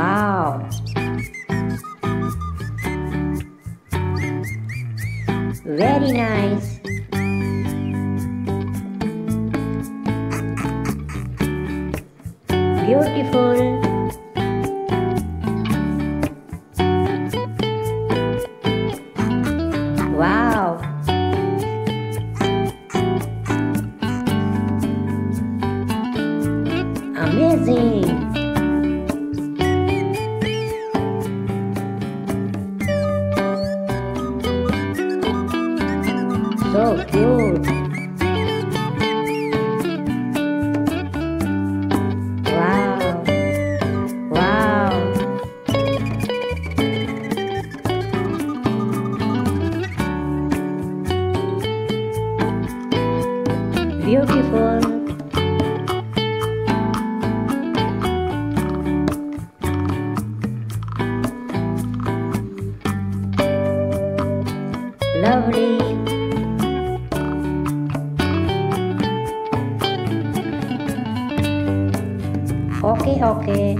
Wow. Very nice. Beautiful. Oh, so cute. Okay,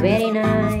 Very nice.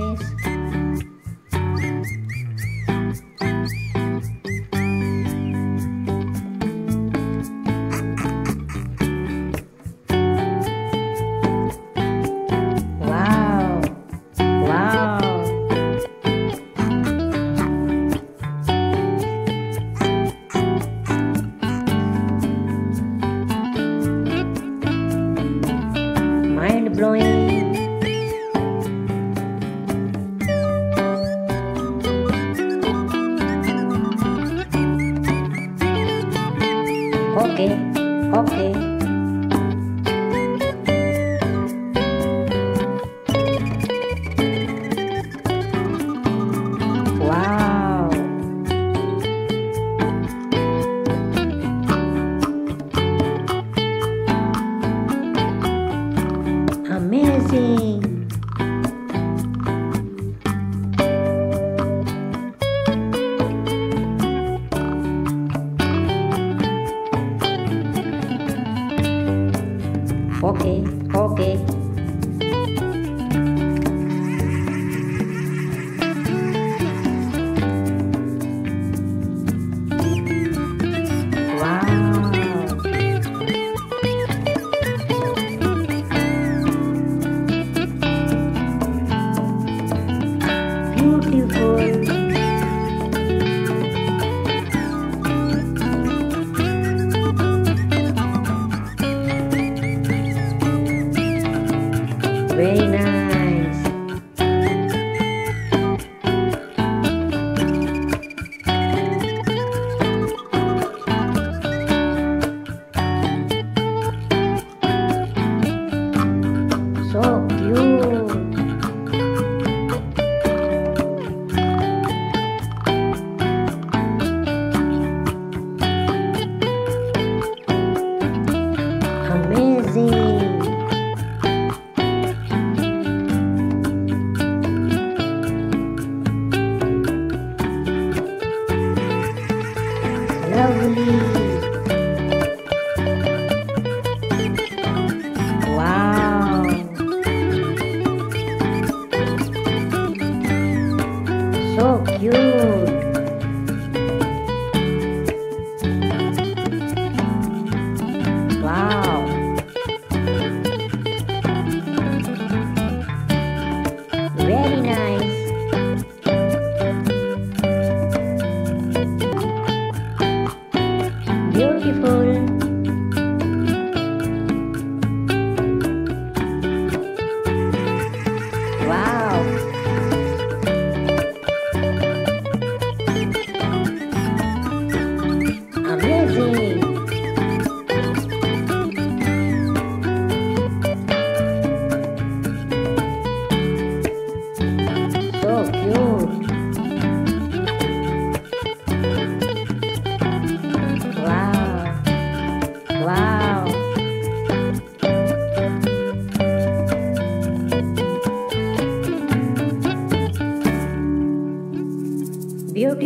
avena,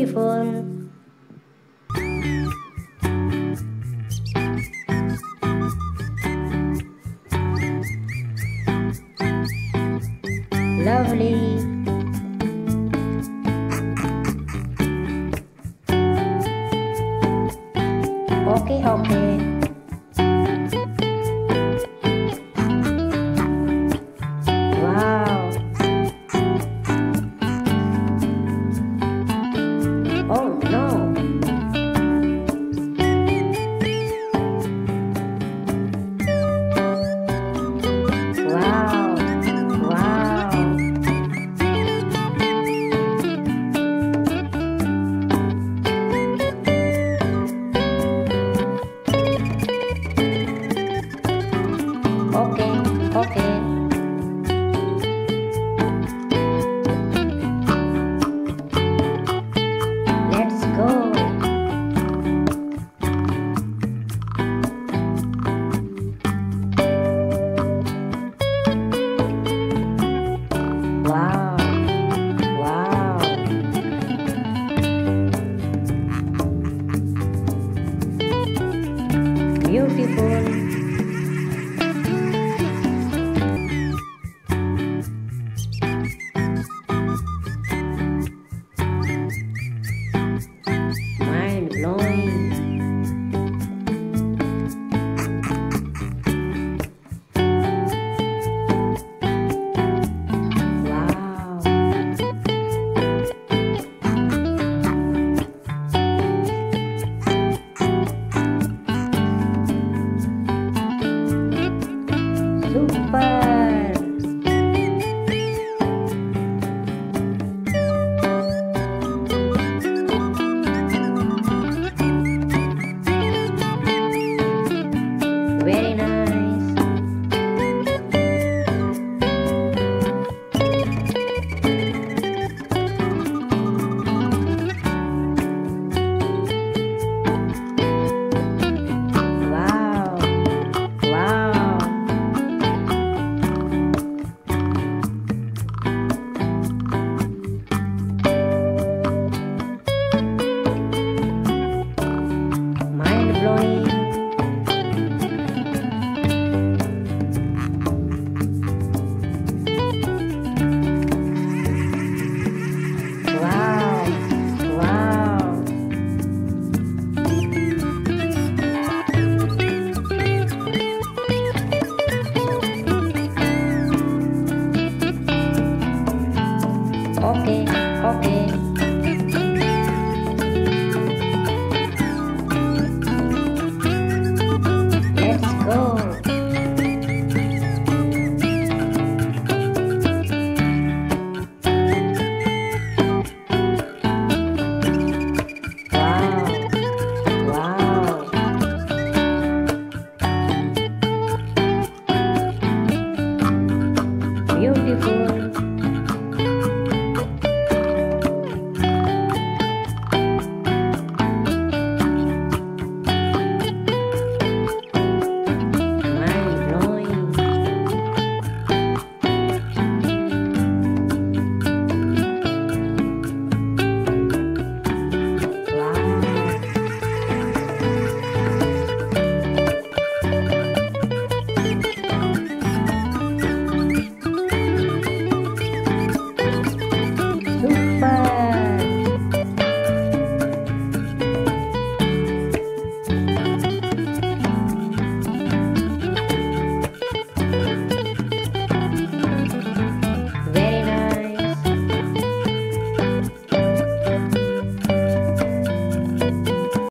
beautiful. Lovely. Okay, okay. Okay,